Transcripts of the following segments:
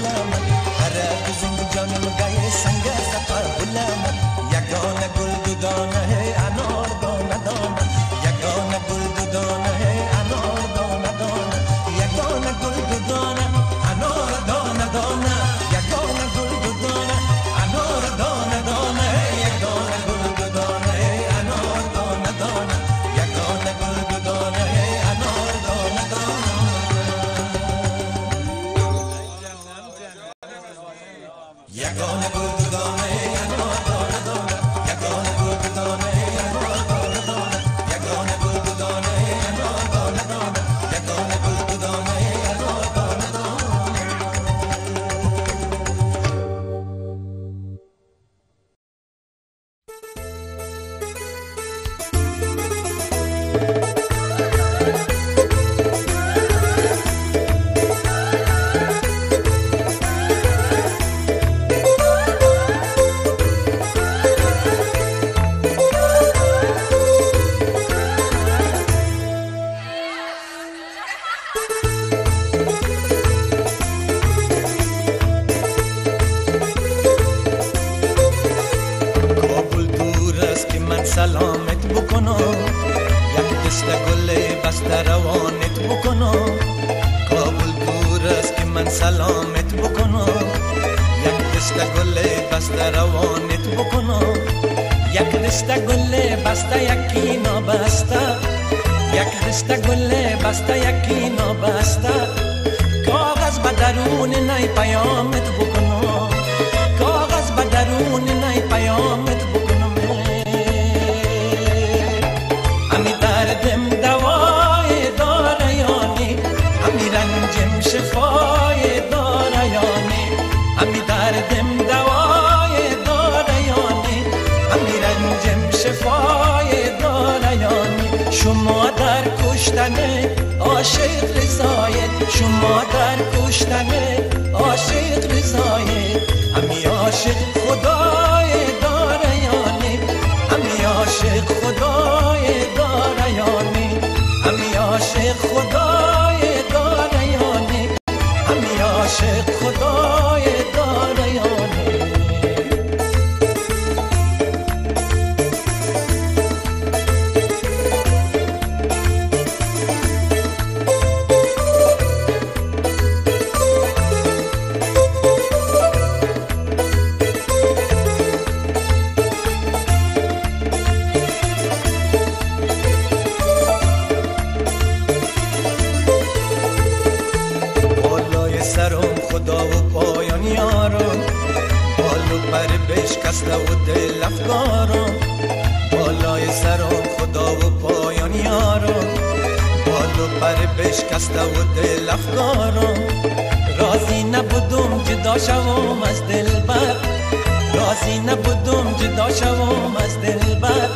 غلامت هر کزو جانم گای سنگ سفر غلامت یگانه گل دو دانه مثل گل بسته روانت بکنم کابل دور است که من سلامت بکنم یک دست گل بسته روانت بکنم یک دست گل بسته یکی نابسته. یک دست گل بسته یکی نابسته. کاغذ به درون نی پیامت بکنم شما مادر کشتنه عاشق رضایه همی عاشق خدا. سرم خدا و پایان یارم بالو بر بشکسته و دل افکارم بالای سرم خدا و پایان یارم بالو بر بشکسته و دل افکارم راضی نبودم جدا شوم از دل بر. راضی نبودم جدا شوم از دل بر.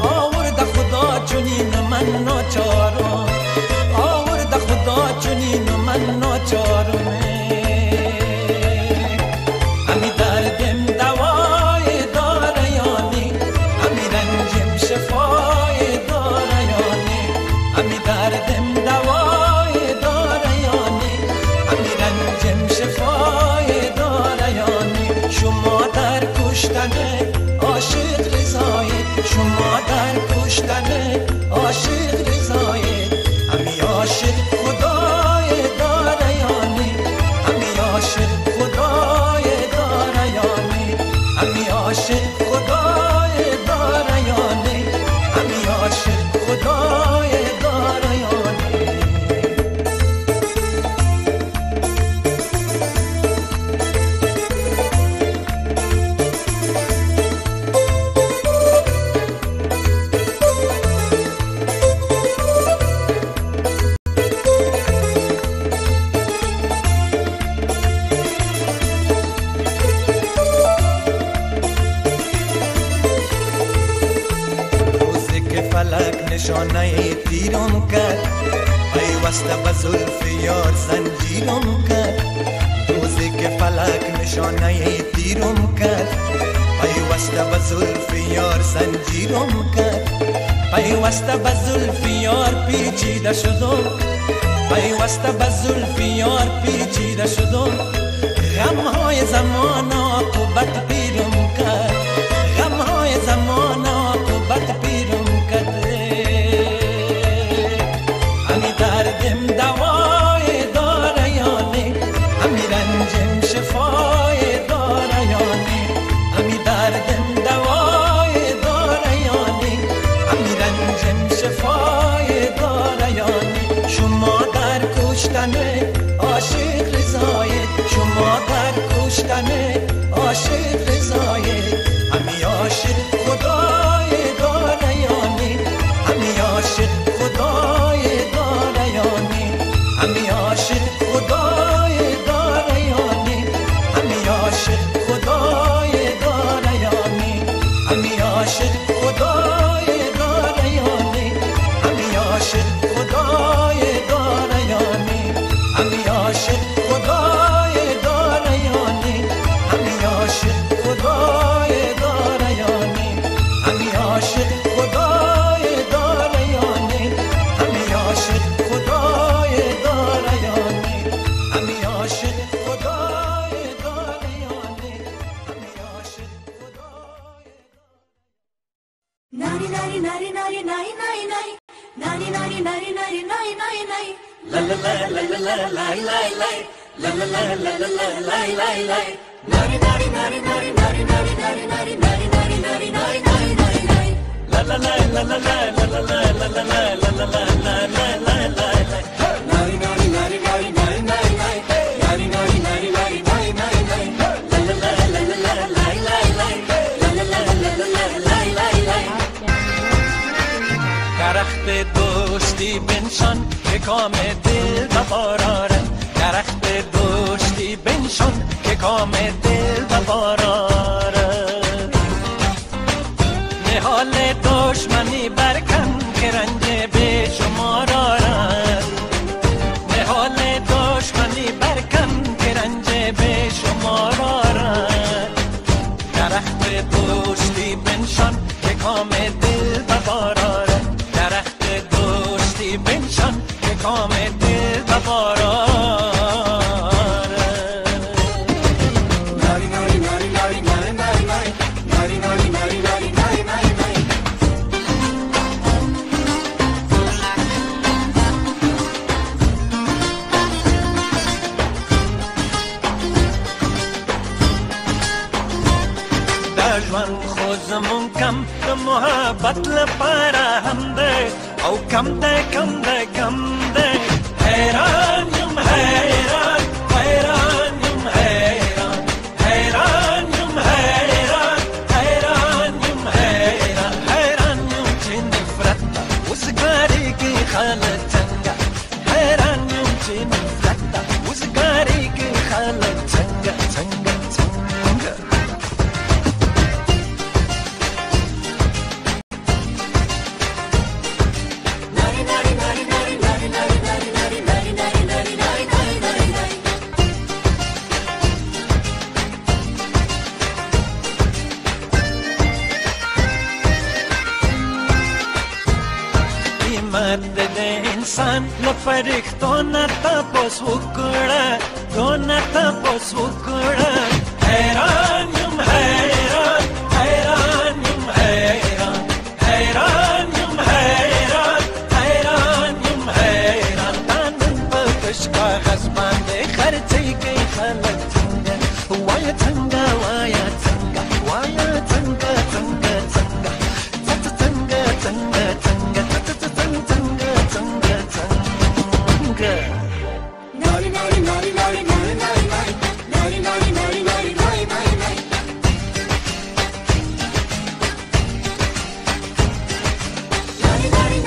آورد خدا چونین من ناچار. خدا چنین و من ناچارمه. فلک نشانه تیرم کرد. پیوسته به زلف یار زنجیرم کرد. روزی که فلک نشانه تیرم کرد. پیوسته به زلف یار زنجیرم کرد. پیوسته به زلف یار پیچیده شدم پیوسته به زلف یار پیچیده شدم غم های زمان عاقبت پیر lay, lay, lay. ژوند خو زمون کم د محبت لپاره هم دی. او کم دی کم دی کم دی. حیران یم حیران لپریختو نه تاسو وکړه دونه تاسو وکړه حیران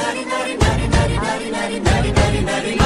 Nutty, nutty, nutty, nutty, nutty, nutty, nutty, nutty, nutty.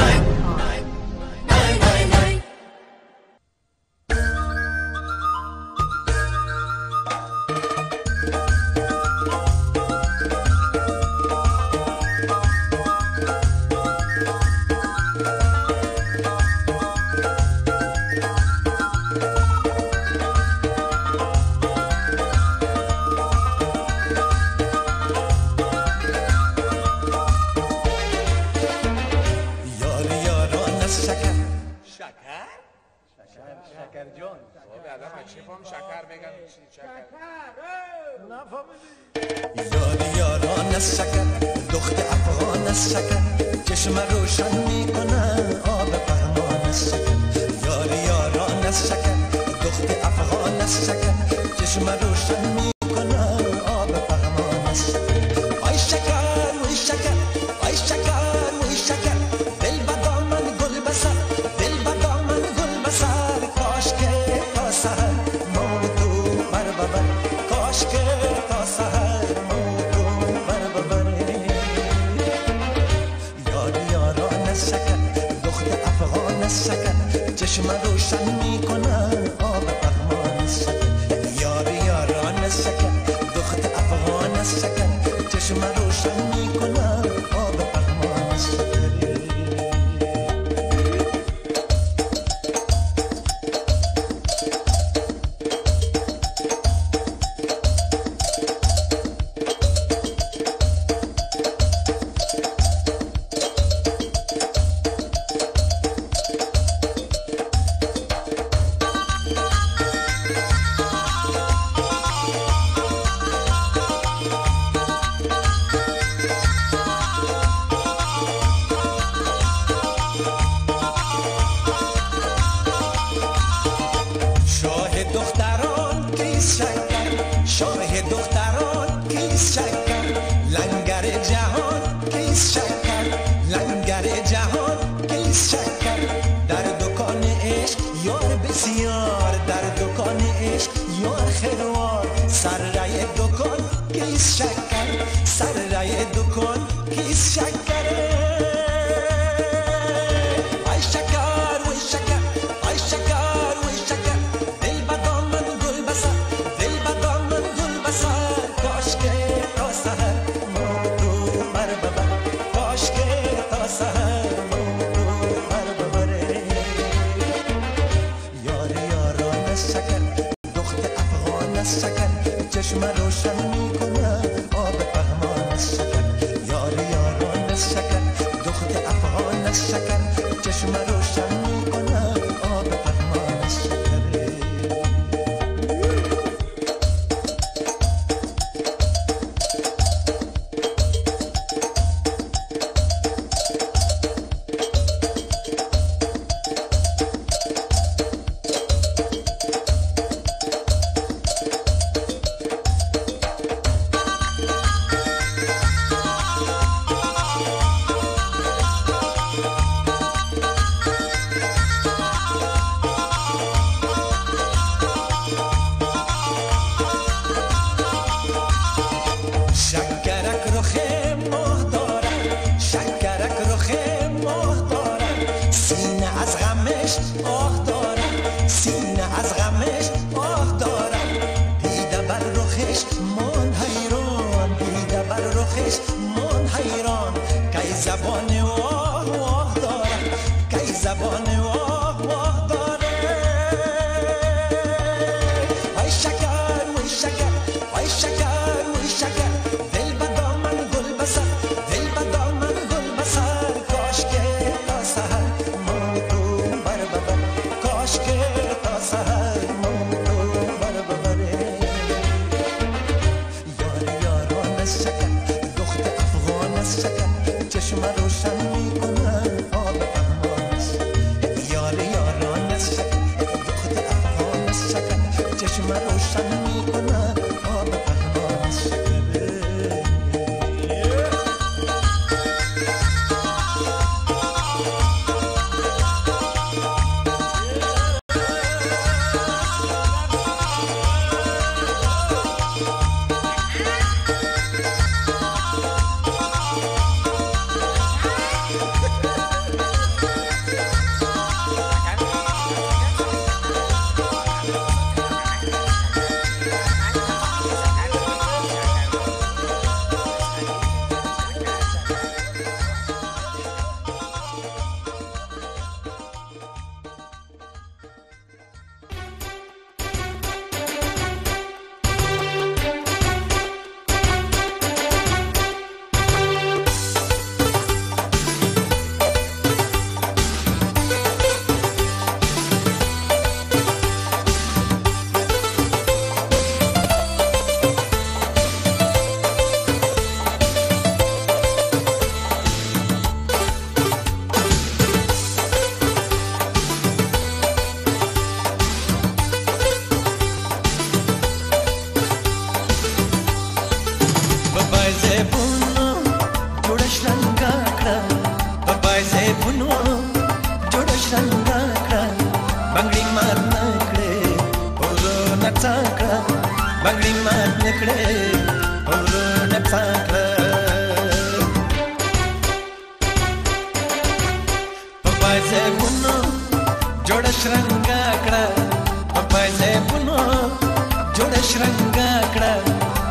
شرنګا کړه.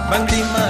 بنگړی ما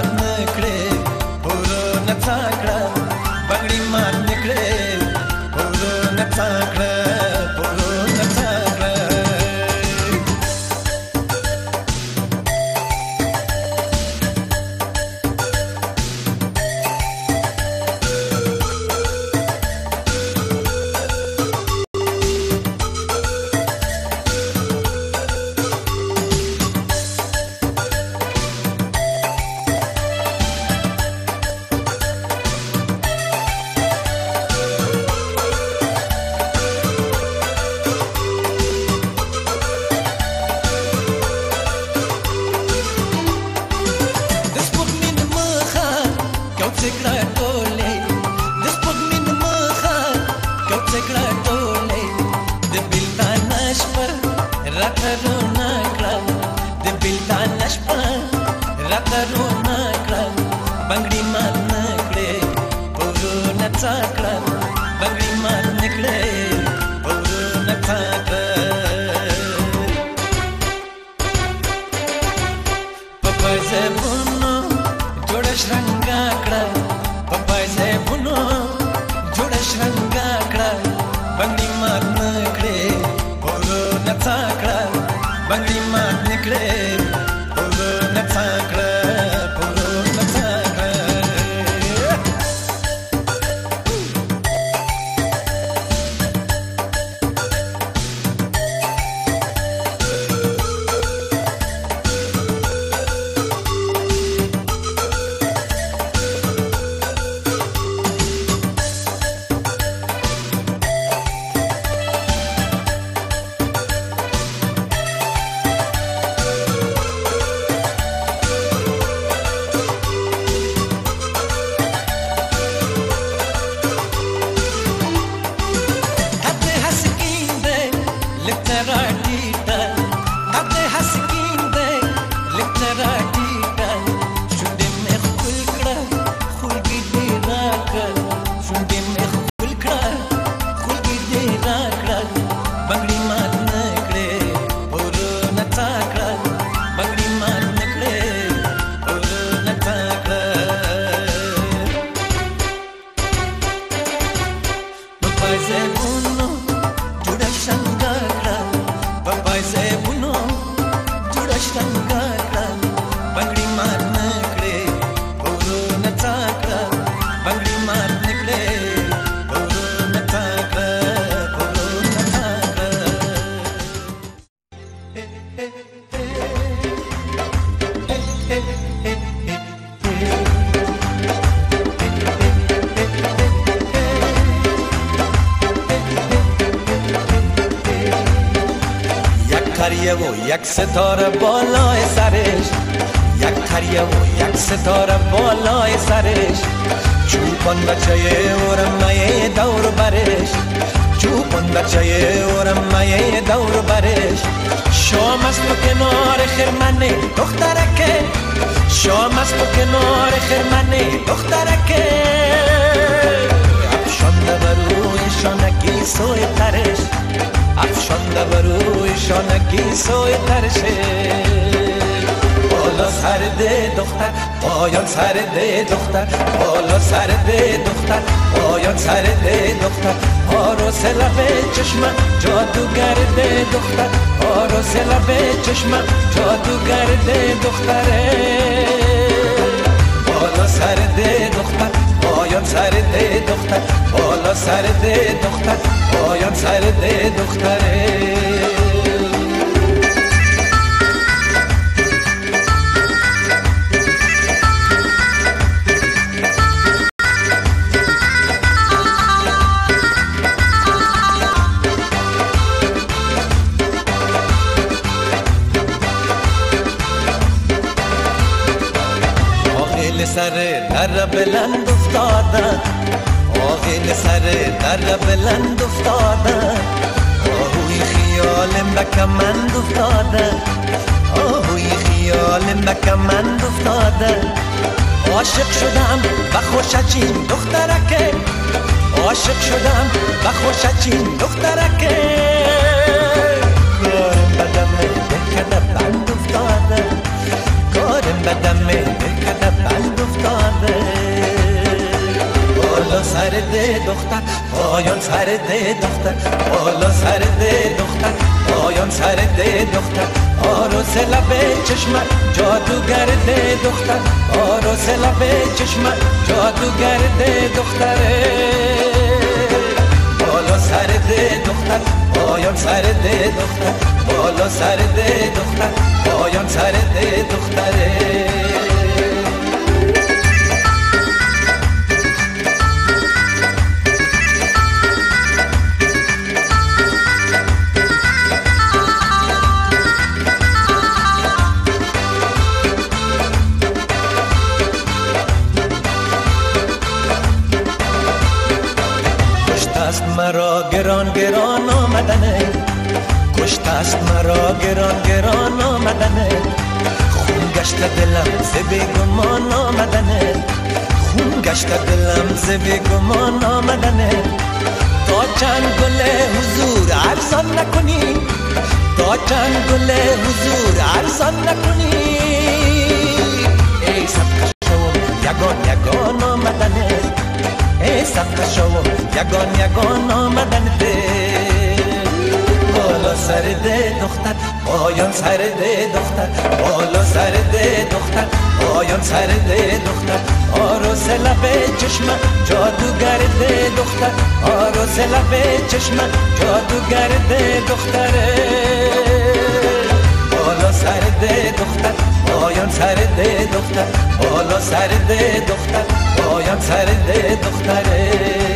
قریه و یک ستاره بالای سرش. یک قریه و یک ستاره بالای سرش. چوپان بچه ورمه دور برش. چوپان بچه ورمه دور برش. شام است و کنار خرمنه دخترکه. شام است و کنار خرمنه دخترکه. افشانده بر روی شانگی سوی ترش. افشانده بر روی شانگی سوی ترشه. بالا سر ده دختر پایان سر ده دختر. بالا سر ده دختر پایان سر ده دختر. آروس لبه چشم جادوگر دختر. آروس لبه چشم جادوگر دختره. بالا سر ده دختر پایان سر ده دختر بالا سر ده دختر پایان سر ده دختره. در بلند افتادن آقیل سر در بلند افتادن آهوی خیال مکمند افتادن آهوی خیال مکمند افتادن عاشق شدم و خوشچین دخترکه. عاشق شدم و خوشچین دخترکه. کارم بدم بکده بند افتاده کارم بدم بکده بند بالا سر ده دختر پایان سر ده دختر بالا سر ده دختر پایان سر ده دختر. آروس لبه چشم جادوگر ده دختر. آروس لبه چشم جادوگر ده بالا سر ده دختر پایان سر ده دختر. بالا سر ده دختر پایان سر ده دختره است مرا گران گران آمدنه. خون گشت دلم ز گمان آمدنه. خون گشت دلم ز گمان آمدنه. تا چند گل حضور ارزان نکنی تا چند گل حضور ارزان نکنی ای سبک شو یگان یگان آمدنه. ای سبک شو یگان یگان آمدن بالا سر ده دختر پایان سر ده دختر بالا سر ده دختر پایان سر ده دختر. آروس لبه چشم جادوگر ده دختر. آروس لبه چشم جادوگر ده دختره بالا سر ده دختر پایان سر ده دختر. بالا سر ده دختر پایان سر ده دختره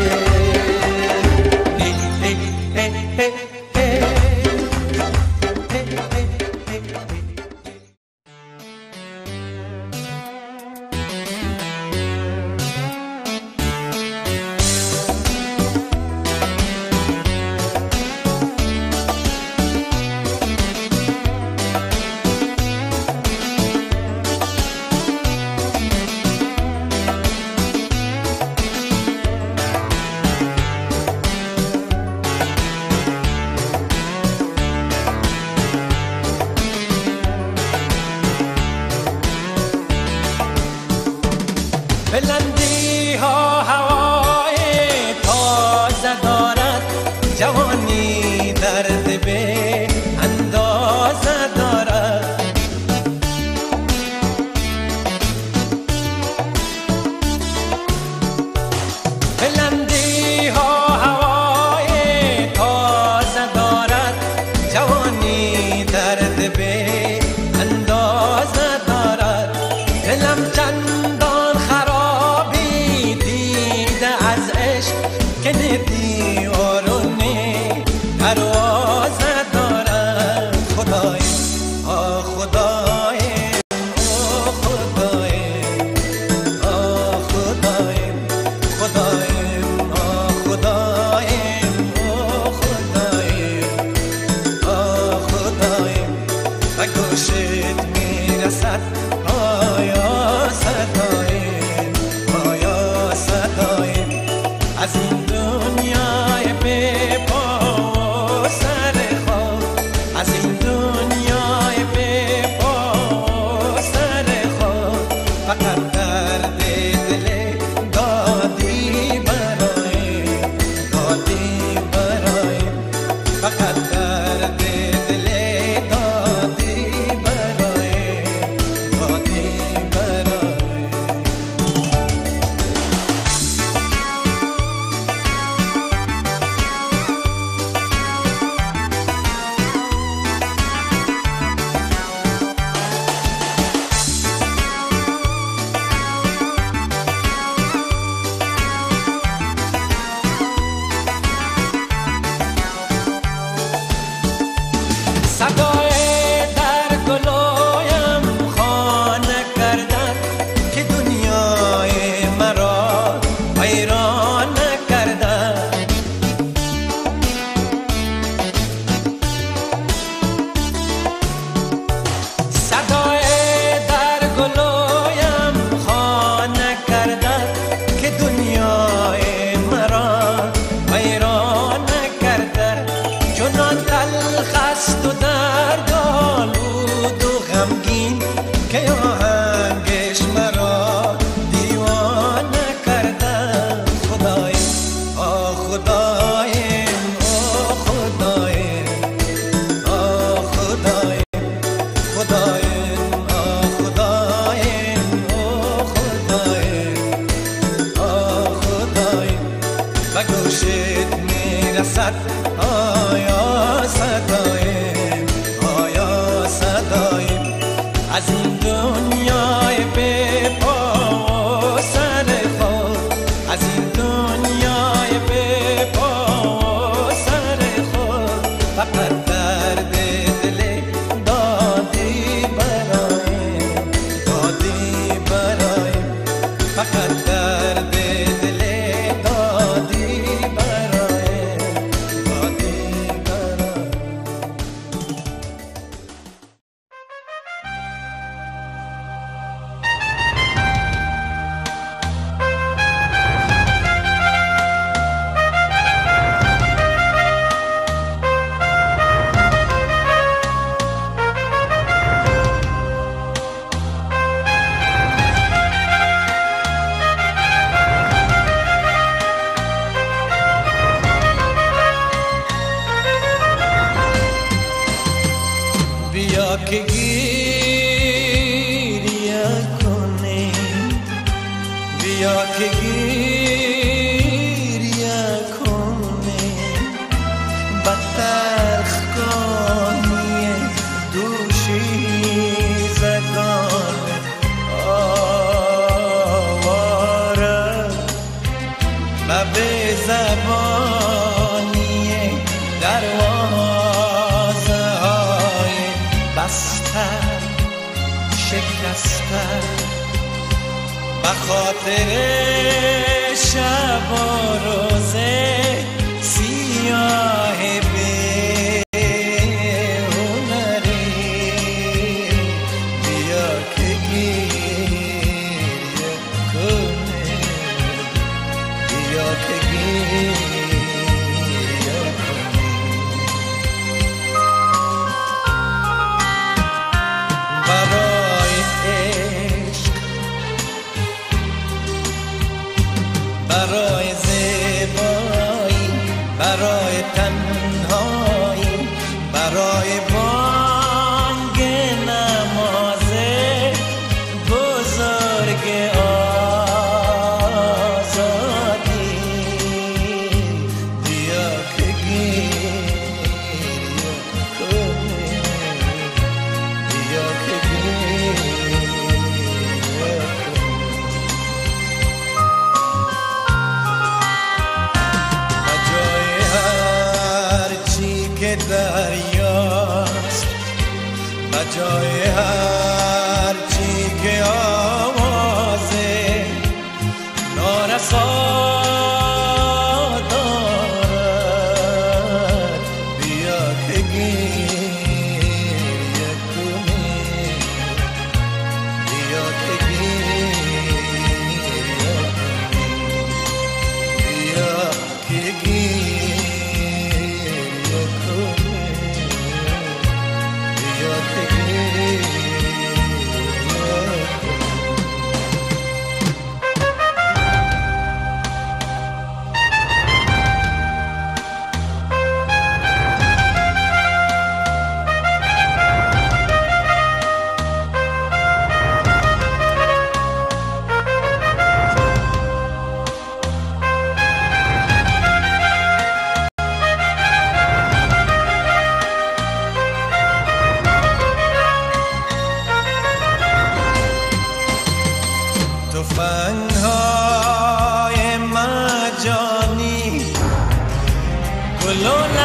alone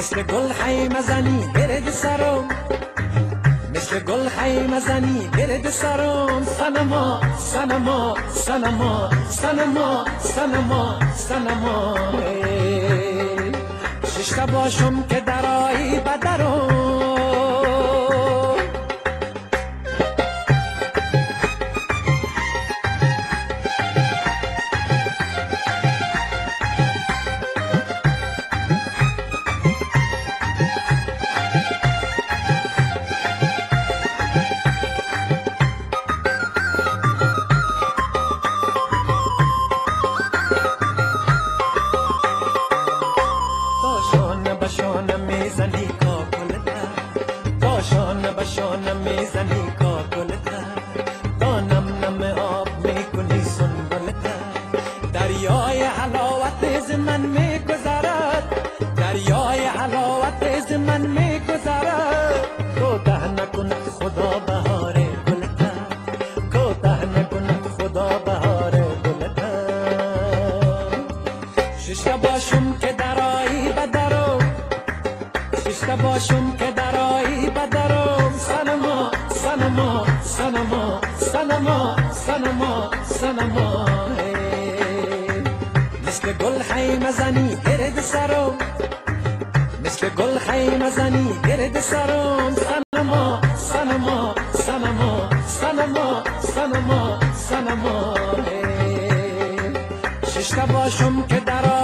مثل گل حی مزنی برد سرم. مثل گل حی مزنی برد سرم. سنما سنما سنما سنما سنما سنما. شش تا باشم که درایی بدرم. سنما سنما سنما سنما شش تا باشم که در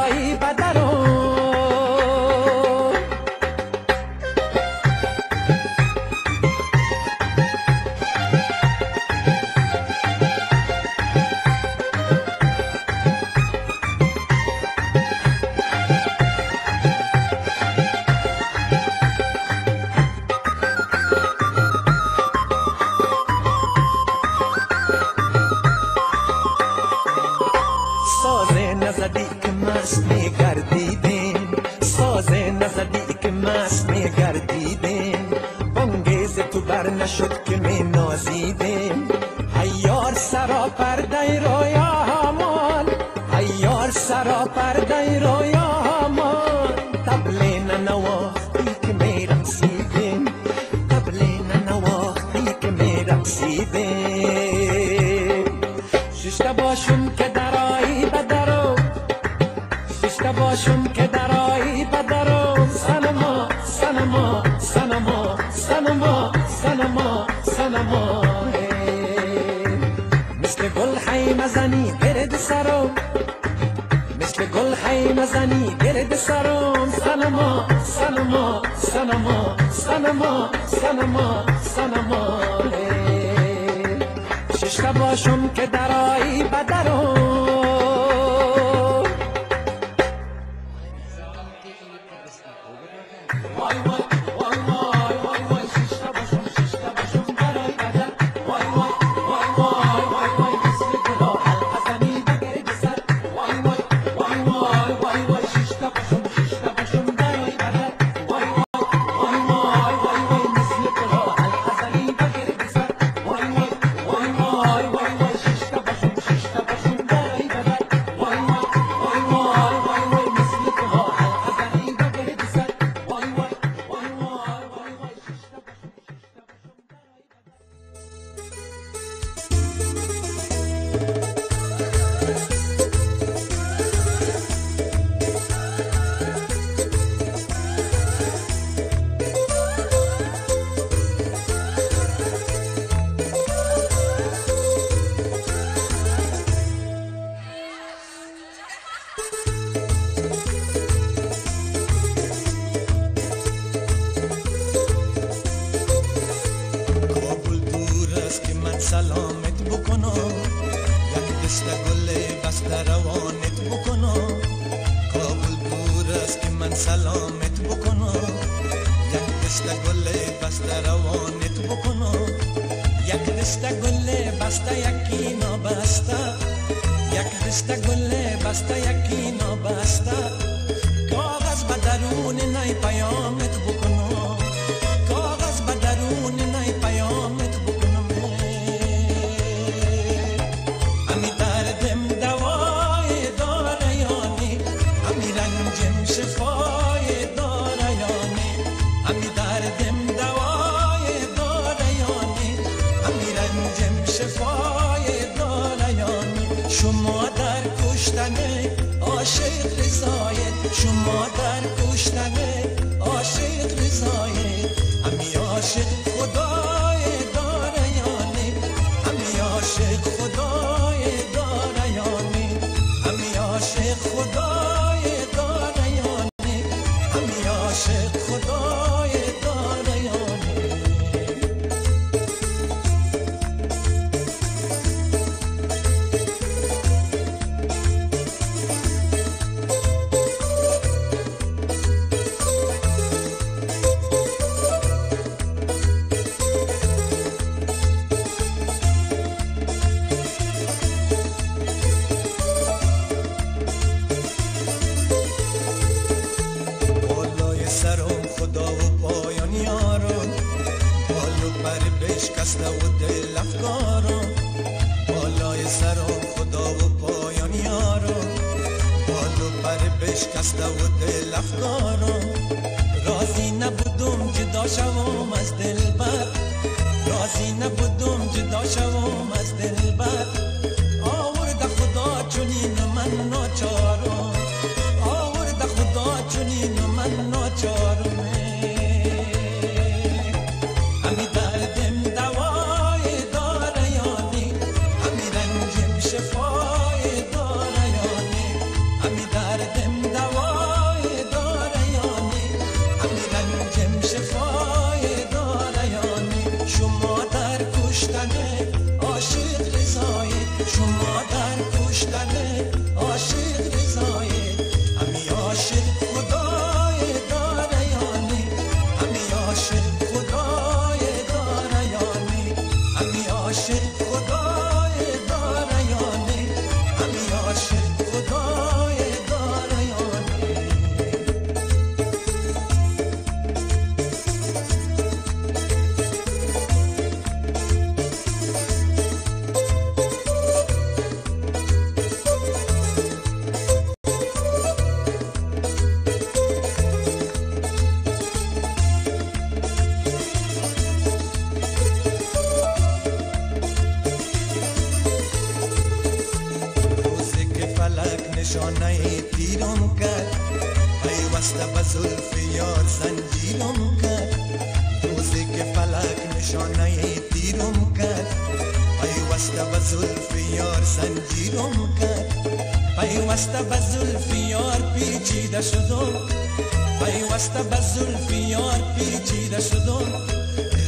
پیوسته به زلف یار پیچیده شدم.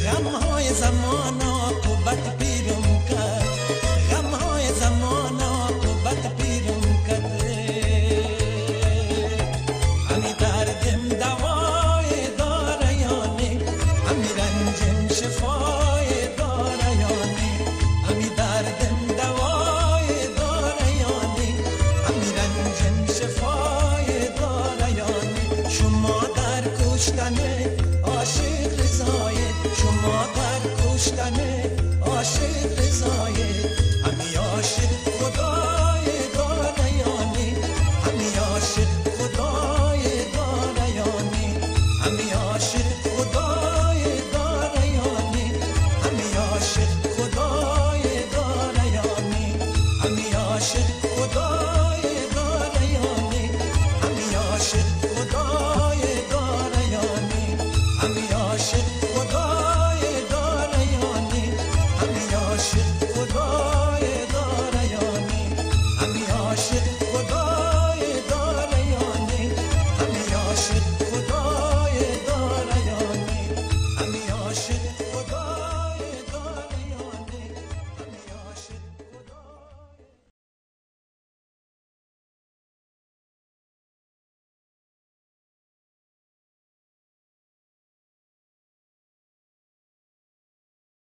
غم های زمان قوت